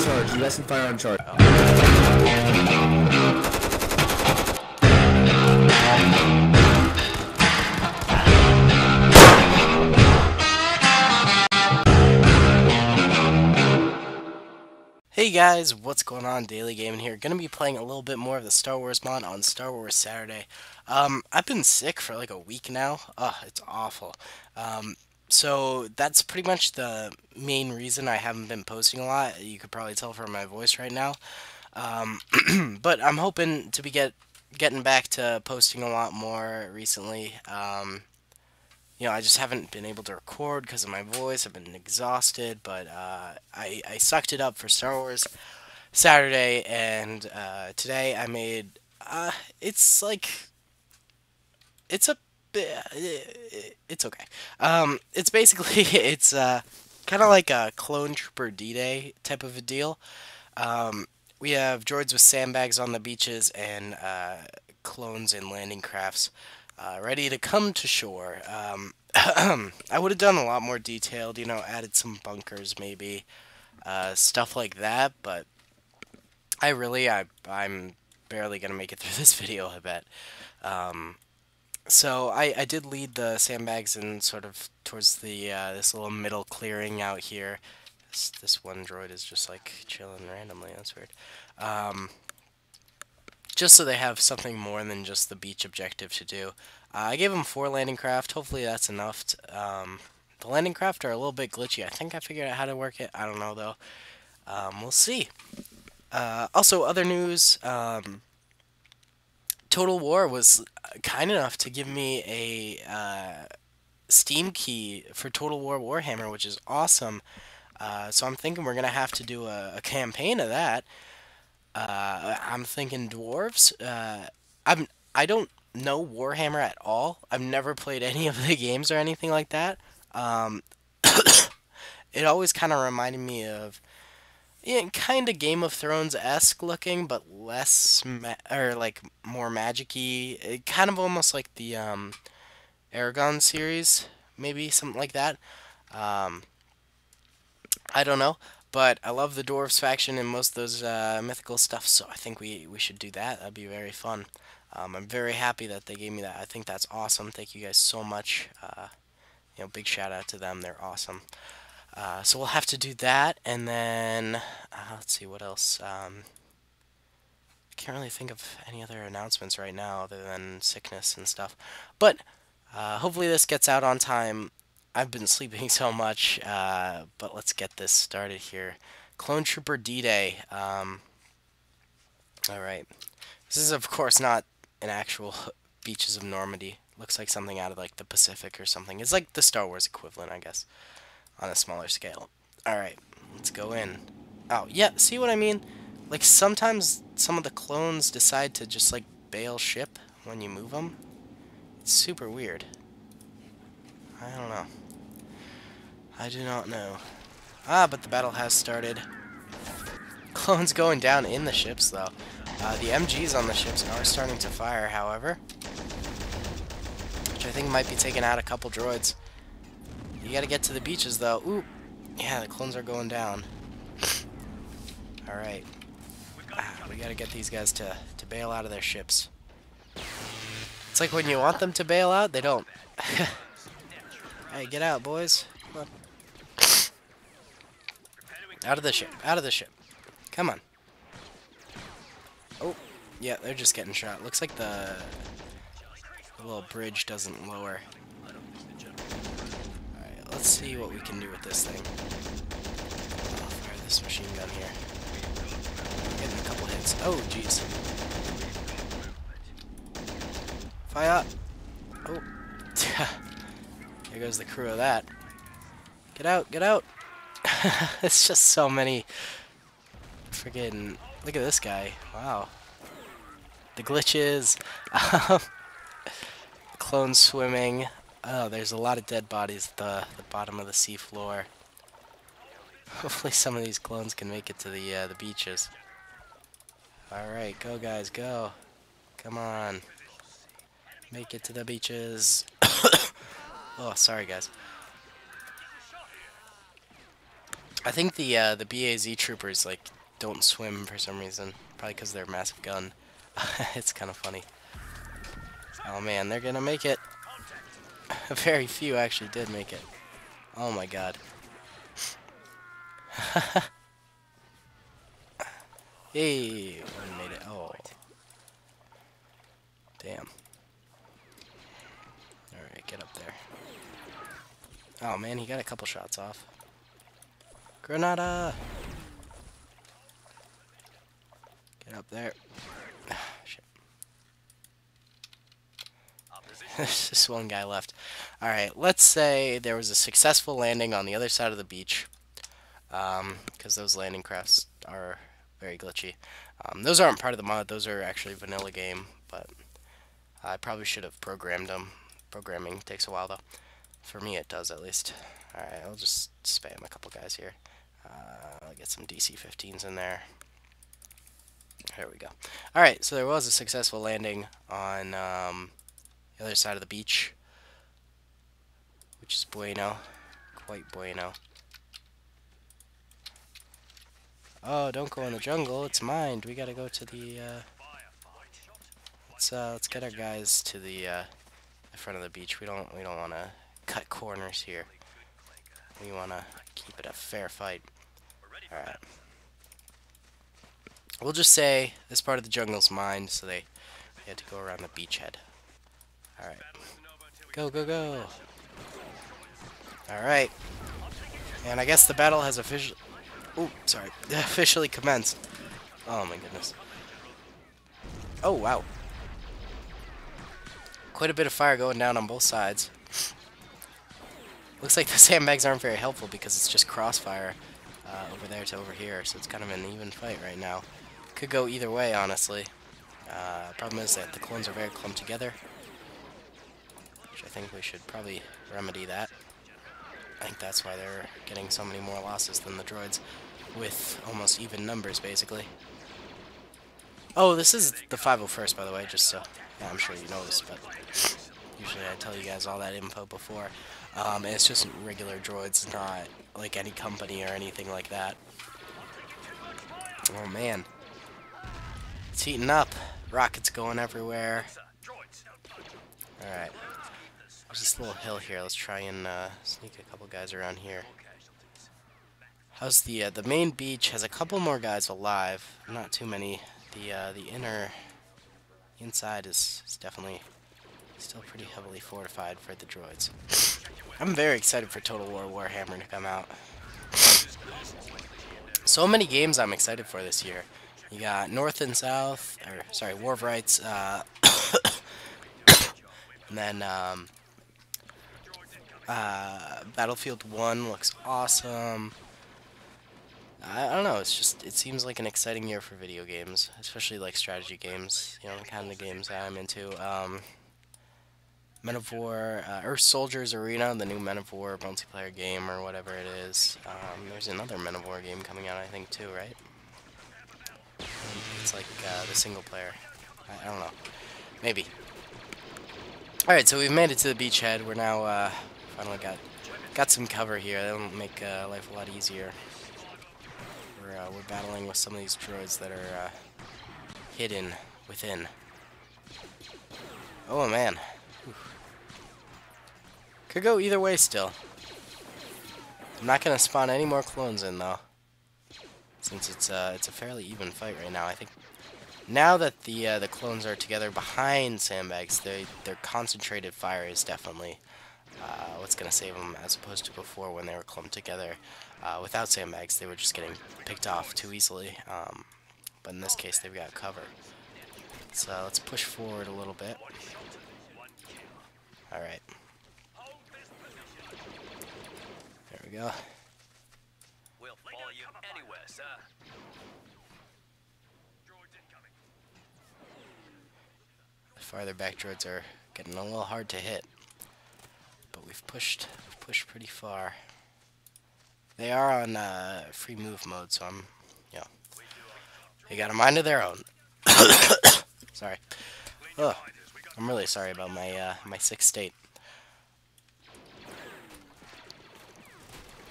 charge. US and fire on charge. Hey guys, what's going on? Daley Gaming here. Gonna be playing a little bit more of the Star Wars mod on Star Wars Saturday. Um, I've been sick for like a week now. Ugh, it's awful. Um, so that's pretty much the main reason I haven't been posting a lot. You could probably tell from my voice right now. Um, but I'm hoping to be get getting back to posting a lot more recently. Um, you know, I just haven't been able to record because of my voice. I've been exhausted, but uh, I, I sucked it up for Star Wars Saturday, and uh, today I made. Uh, it's like. It's a. It's okay. Um, it's basically it's uh, kind of like a clone trooper D-Day type of a deal. Um, we have droids with sandbags on the beaches and uh, clones and landing crafts uh, ready to come to shore. Um, I would have done a lot more detailed, you know, added some bunkers maybe, uh, stuff like that, but I really, I, I'm barely going to make it through this video, I bet. Um, so I, I did lead the sandbags in sort of towards the, uh, this little middle clearing out here. This, this one droid is just like chilling randomly, that's weird. Um, just so they have something more than just the beach objective to do. Uh, I gave them four landing craft. Hopefully that's enough. To, um, the landing craft are a little bit glitchy. I think I figured out how to work it. I don't know though. Um, we'll see. Uh, also, other news. Um, Total War was kind enough to give me a uh, Steam key for Total War Warhammer, which is awesome. Uh, so I'm thinking we're gonna have to do a, a campaign of that. Uh, I'm thinking dwarves. Uh, I'm I don't know Warhammer at all. I've never played any of the games or anything like that. Um, it always kind of reminded me of, yeah, kind of Game of Thrones esque looking, but less or like more magicy. It kind of almost like the um, Eragon series, maybe something like that. Um, I don't know. But I love the Dwarves faction and most of those uh, mythical stuff, so I think we, we should do that. That'd be very fun. Um, I'm very happy that they gave me that. I think that's awesome. Thank you guys so much. Uh, you know, big shout out to them. They're awesome. Uh, so we'll have to do that, and then uh, let's see what else. Um, I can't really think of any other announcements right now other than sickness and stuff. But uh, hopefully this gets out on time. I've been sleeping so much, uh, but let's get this started here. Clone Trooper D-Day. Um, Alright. This is, of course, not an actual beaches of Normandy. Looks like something out of, like, the Pacific or something. It's like the Star Wars equivalent, I guess, on a smaller scale. Alright, let's go in. Oh, yeah, see what I mean? Like, sometimes some of the clones decide to just, like, bail ship when you move them. It's super weird. I don't know. I do not know. Ah, but the battle has started. Clones going down in the ships, though. Uh, the MGs on the ships are starting to fire, however. Which I think might be taking out a couple droids. You gotta get to the beaches, though. Ooh! Yeah, the clones are going down. Alright. Ah, we gotta get these guys to, to bail out of their ships. It's like when you want them to bail out, they don't. hey, get out, boys. Out of the ship. Out of the ship. Come on. Oh, yeah, they're just getting shot. Looks like the, the little bridge doesn't lower. Let's see what we can do with this thing. I'll fire this machine gun here. Getting a couple hits. Oh, jeez. Fire! Oh. there goes the crew of that. Get out, get out! it's just so many friggin' look at this guy. Wow. The glitches. Um, clone swimming. Oh, there's a lot of dead bodies at the, the bottom of the sea floor. Hopefully some of these clones can make it to the uh, the beaches. Alright, go guys, go. Come on. Make it to the beaches. oh, sorry guys. I think the uh, the BAZ troopers like don't swim for some reason. Probably because they're massive gun. it's kind of funny. Oh man, they're gonna make it. Very few actually did make it. Oh my god. hey, one made it. Oh. Damn. Alright, get up there. Oh man, he got a couple shots off. Granada! Get up there. Shit. There's just one guy left. Alright, let's say there was a successful landing on the other side of the beach. Because um, those landing crafts are very glitchy. Um, those aren't part of the mod, those are actually vanilla game, but I probably should have programmed them. Programming takes a while though. For me it does at least. Alright, I'll just spam a couple guys here. Uh, I'll get some DC-15s in there. There we go. Alright, so there was a successful landing on um, the other side of the beach. Which is bueno. Quite bueno. Oh, don't go in the jungle. It's mined. We gotta go to the, uh... Let's, uh, let's get our guys to the, uh, the front of the beach. We don't, we don't want to cut corners here. We want to keep it a fair fight. Alright. We'll just say this part of the jungle's mine, so they, they had to go around the beachhead. Alright. Go, go, go! Alright. And I guess the battle has officially... Oh, sorry. officially commenced. Oh my goodness. Oh, wow. Quite a bit of fire going down on both sides. Looks like the sandbags aren't very helpful because it's just crossfire uh, over there to over here, so it's kind of an even fight right now. Could go either way, honestly. Uh, problem is that the clones are very clumped together, which I think we should probably remedy that. I think that's why they're getting so many more losses than the droids, with almost even numbers, basically. Oh, this is the 501st, by the way, just so... Yeah, I'm sure you know this, but usually I tell you guys all that info before. Um, it's just regular droids, not like any company or anything like that. Oh, man. It's heating up. Rockets going everywhere. Alright. There's this little hill here. Let's try and uh, sneak a couple guys around here. How's the uh, the main beach has a couple more guys alive. Not too many. The uh, the inner inside is, is definitely still pretty heavily fortified for the droids. I'm very excited for Total War Warhammer to come out. So many games I'm excited for this year. You got North and South, or sorry, War of Rights, uh, and then um, uh, Battlefield 1 looks awesome. I, I, don't know, it's just, it seems like an exciting year for video games, especially like strategy games, you know, the kind of games I'm into. Um, Men of War, uh, Earth Soldiers Arena, the new Men of War multiplayer game, or whatever it is. Um, there's another Men of War game coming out, I think, too, right? It's like uh, the single player. I, I, don't know. Maybe. Alright, so we've made it to the beachhead. We're now uh, finally got got some cover here. That'll make uh, life a lot easier. We're, uh, we're battling with some of these droids that are uh, hidden within. Oh man. Could go either way still. I'm not gonna spawn any more clones in though since it's uh, it's a fairly even fight right now. I think now that the uh, the clones are together behind sandbags, they, their concentrated fire is definitely uh, what's going to save them, as opposed to before when they were clumped together. Uh, without sandbags, they were just getting picked off too easily. Um, but in this case, they've got cover. So let's push forward a little bit. Alright. There we go. we'll follow you anywhere The farther back droids are getting a little hard to hit but we've pushed pushed pretty far. They are on uh, free move mode, so I'm, you know, they got a mind of their own. sorry. Oh, I'm really sorry about my uh, my sick state.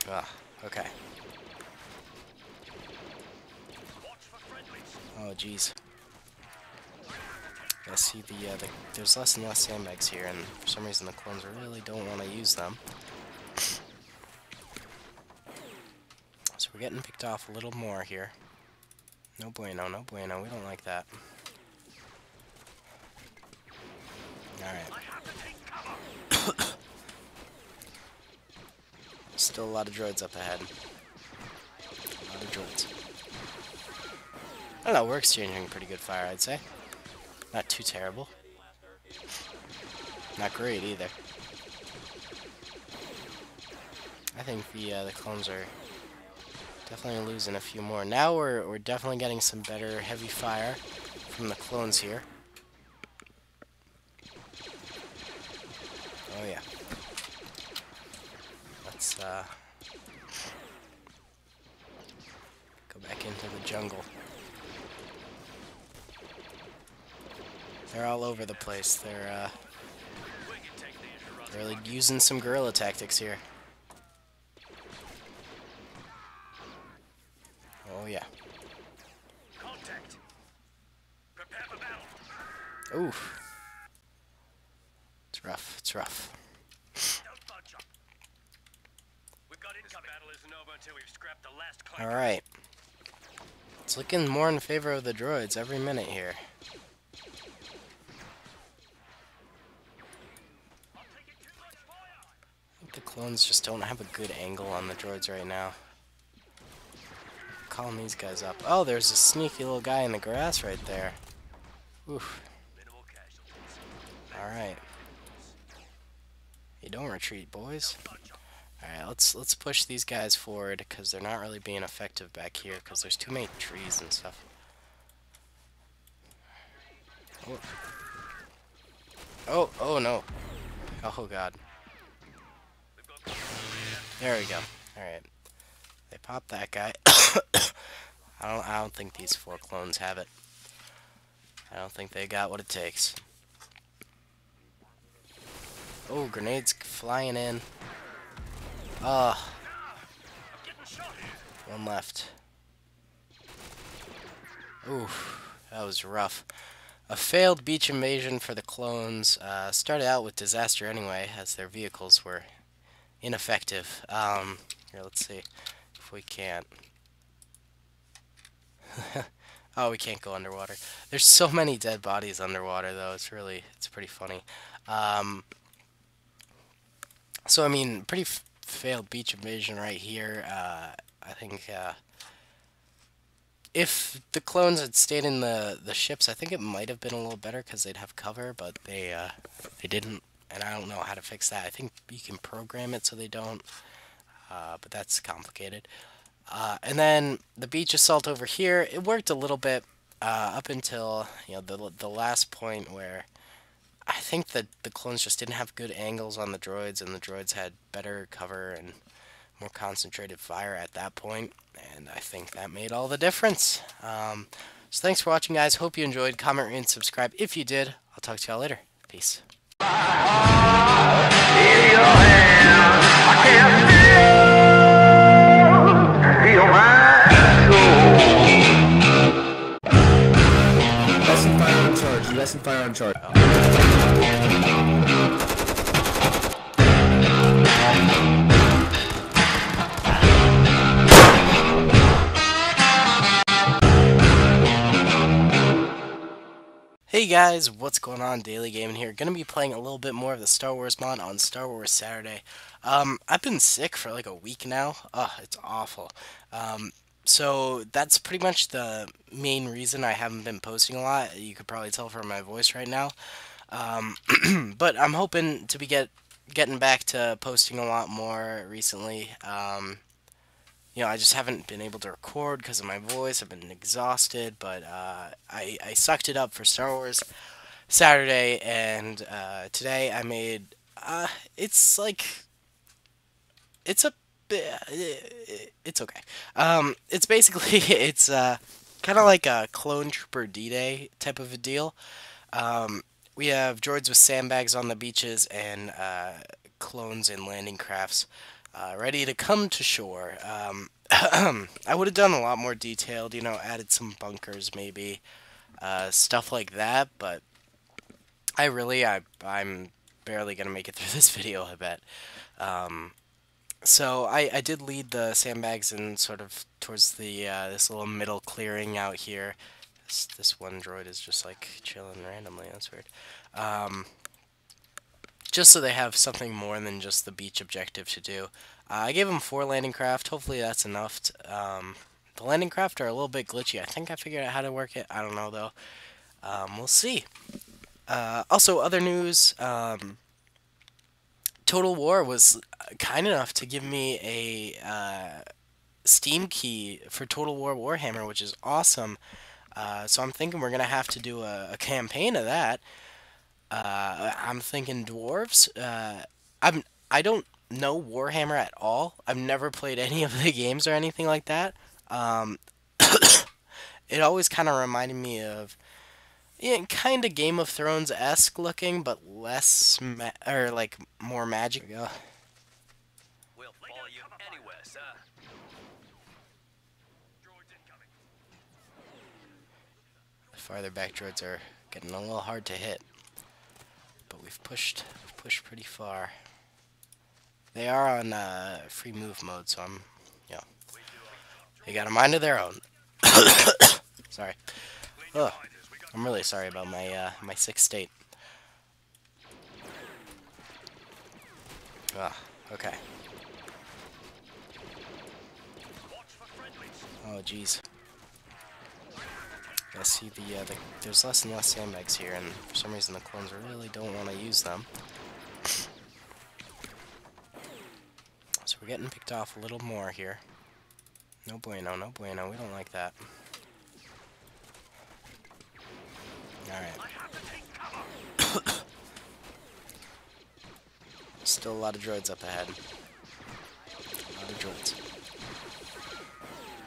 Ah, okay. Oh, jeez. I see the, uh, the, there's less and less sandbags here, and for some reason the clones really don't want to use them. So we're getting picked off a little more here. No bueno, no bueno, we don't like that. Alright. Still a lot of droids up ahead. A lot of droids. I don't know, we're exchanging pretty good fire, I'd say. Not too terrible. Not great either. I think the uh, the clones are definitely losing a few more. Now we're we're definitely getting some better heavy fire from the clones here. Place. They're, uh, they're really using some guerrilla tactics here. Oh, yeah. Oof. It's rough. It's rough. Alright. It's looking more in favor of the droids every minute here. The clones just don't have a good angle on the droids right now. Calling these guys up. Oh, there's a sneaky little guy in the grass right there. Oof. Alright. You don't retreat, boys. Alright, let's let's push these guys forward because they're not really being effective back here because there's too many trees and stuff. Oh. Oh, oh no. Oh god. There we go. Alright. They popped that guy. I don't I don't think these four clones have it. I don't think they got what it takes. Oh, grenades flying in. Ah. Uh, one left. Oof, that was rough. A failed beach invasion for the clones. Uh, started out with disaster anyway, as their vehicles were ineffective. Um, here, let's see if we can't. oh, we can't go underwater. There's so many dead bodies underwater, though. It's really, it's pretty funny. Um, so, I mean, pretty failed beach invasion right here. Uh, I think uh, if the clones had stayed in the, the ships, I think it might have been a little better because they'd have cover, but they, uh, they didn't and I don't know how to fix that. I think you can program it so they don't, uh, but that's complicated. Uh, and then the beach assault over here, it worked a little bit uh, up until you know the the last point where I think that the clones just didn't have good angles on the droids, and the droids had better cover and more concentrated fire at that point, and I think that made all the difference. Um, so thanks for watching, guys. Hope you enjoyed. Comment and subscribe if you did. I'll talk to y'all later. Peace. Lesson fire on charge. Lesson fire on charge. Hey guys, what's going on? Daley Gaming here. Gonna be playing a little bit more of the Star Wars mod on Star Wars Saturday. Um, I've been sick for like a week now. Ugh, it's awful. Um, so that's pretty much the main reason I haven't been posting a lot. You could probably tell from my voice right now. Um, but I'm hoping to be get getting back to posting a lot more recently. Um, you know, I just haven't been able to record because of my voice. I've been exhausted, but uh, I, I sucked it up for Star Wars Saturday, and uh, today I made. Uh, it's like. It's a. It's okay. Um, it's basically it's uh, kind of like a clone trooper D-Day type of a deal. Um, we have droids with sandbags on the beaches and uh, clones in landing crafts uh, ready to come to shore. Um, I would have done a lot more detailed, you know, added some bunkers maybe, uh, stuff like that, but I really, I, I'm barely going to make it through this video, I bet. Um, so I, I did lead the sandbags in sort of towards the uh, this little middle clearing out here. This, this one droid is just like chilling randomly. That's weird. Um, just so they have something more than just the beach objective to do. Uh, I gave them four landing craft. Hopefully that's enough. To, um, the landing craft are a little bit glitchy. I think I figured out how to work it. I don't know though. Um, we'll see. Uh, also, other news. Um, Total War was kind enough to give me a uh, Steam key for Total War Warhammer, which is awesome. Uh, so I'm thinking we're gonna have to do a, a campaign of that. Uh, I'm thinking dwarves. Uh, I'm I don't know Warhammer at all. I've never played any of the games or anything like that. Um, it always kind of reminded me of yeah, kind of Game of Thrones esque looking, but less or like more magic. Yeah. We'll follow you anywhere, sir. The farther back droids are getting a little hard to hit, but we've pushed we've pushed pretty far. They are on uh, free move mode, so I'm, you know, they got a mind of their own. Sorry. I'm really sorry about my uh, my sick state. Ah, okay. Oh, jeez. I see the, uh, the, there's less and less sandbags here, and for some reason the clones really don't want to use them. So we're getting picked off a little more here. No bueno, no bueno, we don't like that. Alright. Still a lot of droids up ahead. A lot of droids.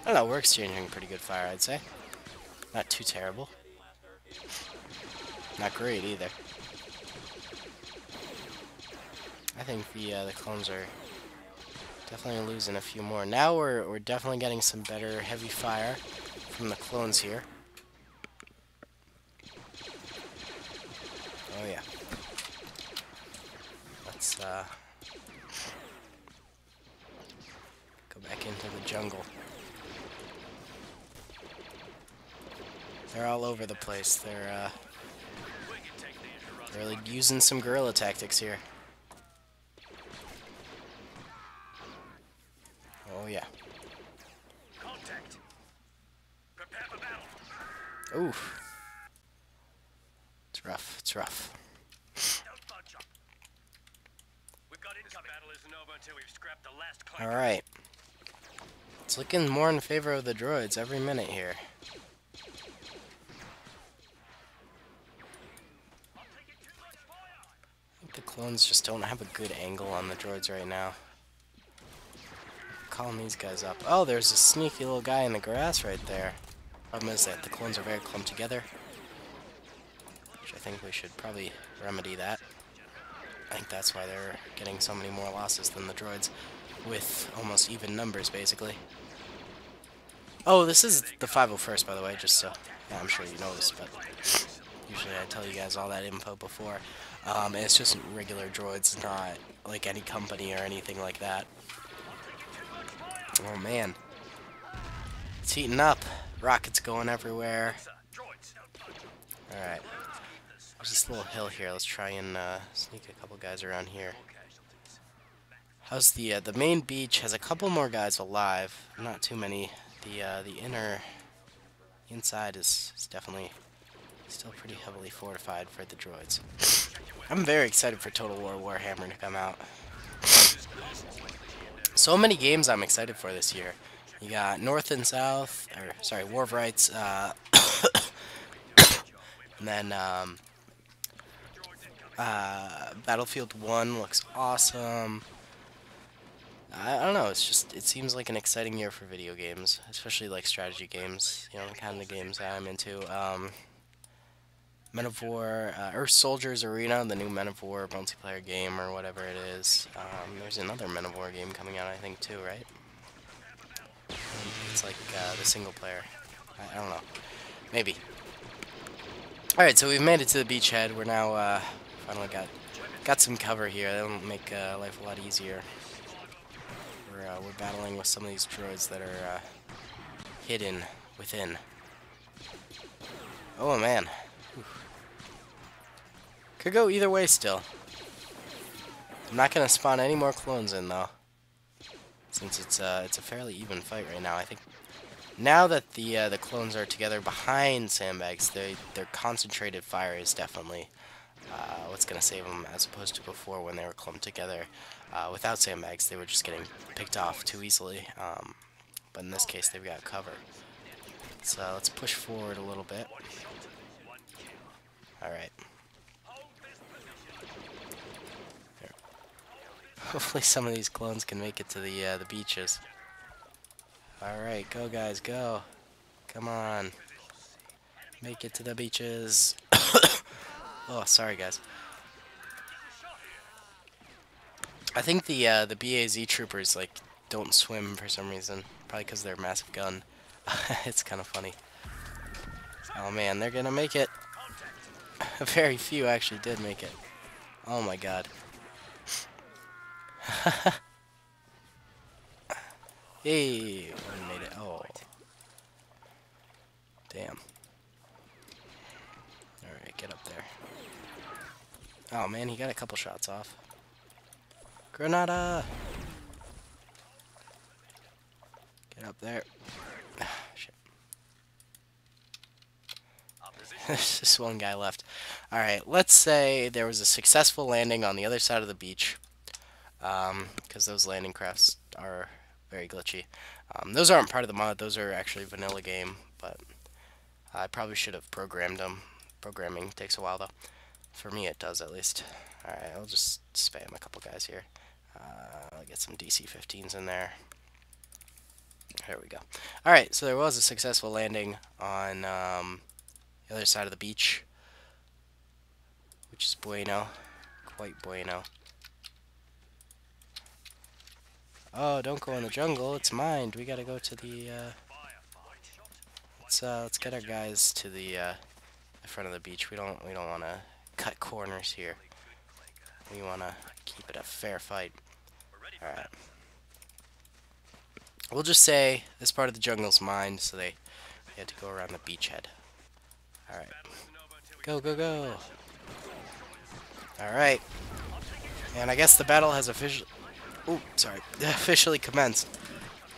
I don't know, we're exchanging pretty good fire, I'd say. Not too terrible. Not great either. I think the uh, the clones are definitely losing a few more. Now we're we're definitely getting some better heavy fire from the clones here. Oh yeah. Let's uh, go back into the jungle. They're all over the place. They're uh, really using some guerrilla tactics here. Oh yeah. Oof. It's rough. It's rough. Alright. It's looking more in favor of the droids every minute here. Just don't have a good angle on the droids right now. calling these guys up. Oh, there's a sneaky little guy in the grass right there. Problem is that the clones are very clumped together which I think we should probably remedy that. I think that's why they're getting so many more losses than the droids, with almost even numbers, basically. Oh, this is the 501st, by the way, just so... Yeah, I'm sure you know this, but usually I tell you guys all that info before. Um, it's just regular droids, not like any company or anything like that. Oh, man. It's heating up. Rockets going everywhere. Alright. There's this little hill here. Let's try and uh, sneak a couple guys around here. How's the uh, the main beach has a couple more guys alive. Not too many. The uh, the inner inside is, is definitely still pretty heavily fortified for the droids. I'm very excited for Total War Warhammer to come out. So many games I'm excited for this year. You got North and South, or sorry, War of Rights, uh, and then um, uh, Battlefield 1 looks awesome. I, don't know, it's just, it seems like an exciting year for video games, especially like strategy games, you know, the kind of games that I'm into. Um, Men of War, uh, Earth Soldiers Arena, the new Men of War multiplayer game or whatever it is. Um, there's another Men of War game coming out, I think, too, right? It's like uh, the single player. I, I, don't know. Maybe. Alright, so we've made it to the beachhead. We're now uh, finally got got some cover here. That'll make uh, life a lot easier. We're, uh, we're battling with some of these droids that are uh, hidden within. Oh man. Could go either way still. I'm not gonna spawn any more clones in though. Since it's uh it's a fairly even fight right now. I think now that the uh, the clones are together behind sandbags, they their concentrated fire is definitely uh, what's gonna save them as opposed to before when they were clumped together. Uh, without sandbags, they were just getting picked off too easily. Um, but in this case, they've got cover. So let's push forward a little bit. Alright. Hopefully some of these clones can make it to the uh, the beaches. Alright, go guys, go. Come on. Make it to the beaches. oh, sorry guys. I think the uh, the BAZ troopers like don't swim for some reason. Probably because they're massive gun. it's kind of funny. Oh man, they're gonna make it. Very few actually did make it. Oh my god. Yay! One made it. Oh. Damn. Alright, get up there. Oh man, he got a couple shots off. Granada! Get up there. Shit. There's just one guy left. Alright, let's say there was a successful landing on the other side of the beach. Because um, those landing crafts are very glitchy. Um, those aren't part of the mod, those are actually vanilla game, but I probably should have programmed them. Programming takes a while though. For me it does at least. Alright, I'll just spam a couple guys here. Uh, I'll get some DC-15s in there. There we go. Alright, so there was a successful landing on um, the other side of the beach, which is bueno. Quite bueno. Oh, don't go in the jungle. It's mined. We gotta go to the, uh... Let's, uh, let's get our guys to the, uh, the front of the beach. We don't, we don't want to cut corners here. We want to keep it a fair fight. Alright. We'll just say this part of the jungle's mined, so they, they had to go around the beachhead. Alright. Go, go, go! Alright. And I guess the battle has officially... Oh, sorry. Officially commenced.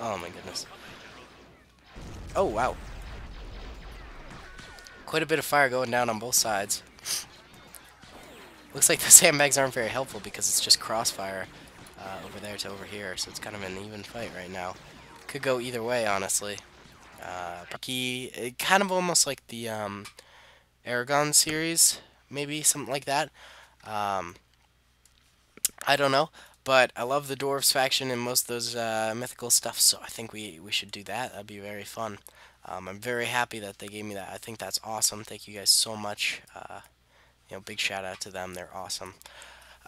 Oh my goodness. Oh, wow. Quite a bit of fire going down on both sides. Looks like the sandbags aren't very helpful because it's just crossfire uh, over there to over here, so it's kind of an even fight right now. Could go either way, honestly. Uh, it kind of almost like the um, Eragon series, maybe something like that. Um, I don't know. But I love the Dwarves faction and most of those uh, mythical stuff, so I think we, we should do that. That'd be very fun. Um, I'm very happy that they gave me that. I think that's awesome. Thank you guys so much. Uh, you know, big shout out to them. They're awesome.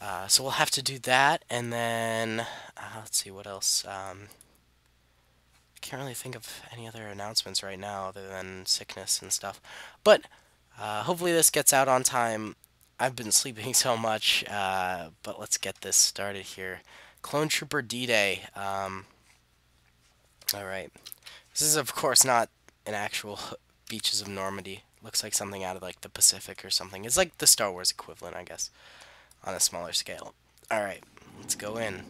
Uh, so we'll have to do that, and then uh, let's see what else. Um, I can't really think of any other announcements right now other than sickness and stuff. But uh, hopefully this gets out on time. I've been sleeping so much, uh, but let's get this started here. Clone Trooper D-Day. Um, Alright. This is, of course, not an actual Beaches of Normandy. Looks like something out of, like, the Pacific or something. It's like the Star Wars equivalent, I guess, on a smaller scale. Alright, let's go in.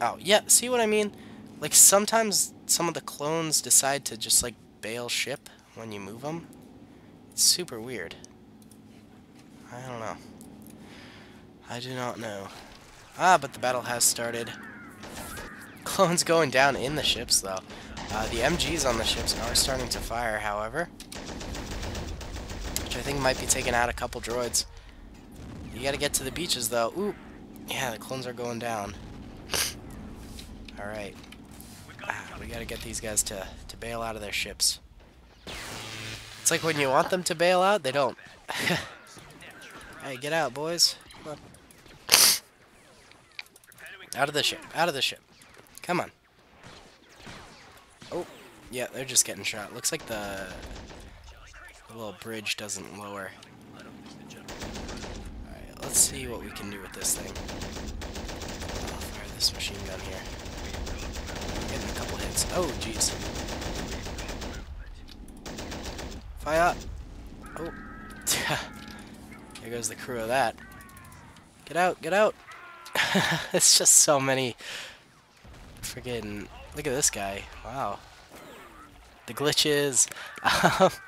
Oh, yeah, see what I mean? Like, sometimes some of the clones decide to just, like, bail ship when you move them. It's super weird. I don't know. I do not know. Ah, but the battle has started. Clones going down in the ships, though. Uh, the MGs on the ships are starting to fire, however. Which I think might be taking out a couple droids. You gotta get to the beaches, though. Ooh! Yeah, the clones are going down. Alright. Ah, we gotta get these guys to, to bail out of their ships. It's like when you want them to bail out, they don't. Hey, get out, boys. Come on. Out of the ship. Out of the ship. Come on. Oh. Yeah, they're just getting shot. Looks like the, the little bridge doesn't lower. Alright, let's see what we can do with this thing. I'll fire this machine gun here. Getting a couple hits. Oh, jeez. Fire! Oh. there goes the crew of that. Get out, get out! it's just so many friggin' look at this guy. Wow. The glitches.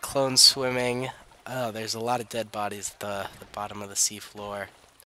Clone swimming. Oh, there's a lot of dead bodies at the, the bottom of the sea floor.